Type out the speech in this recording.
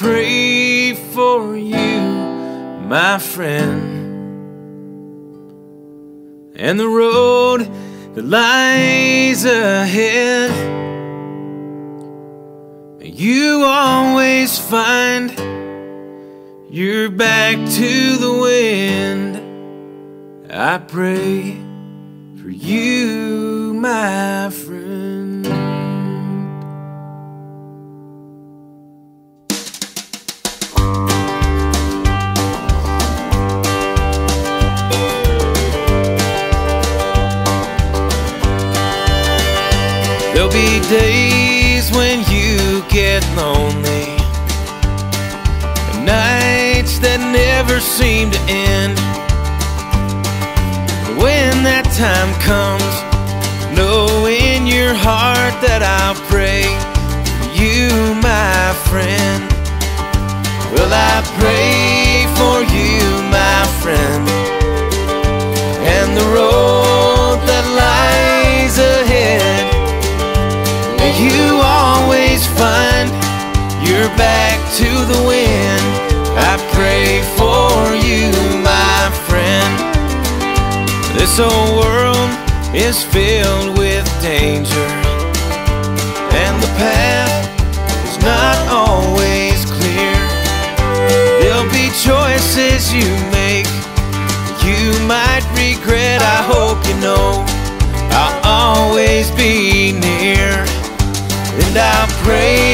pray for you, my friend. And the road that lies ahead, you always find your back to the wind. I pray for you, my friend. There'll be days when you get lonely, and nights that never seem to end. When that time comes, know in your heart that I'll pray for you, my friend. Will I pray for you, my friend? And the road back to the wind. I pray for you, my friend. This old world is filled with danger, and the path is not always clear. There'll be choices you make you might regret. I hope you know I'll always be near, and I'll pray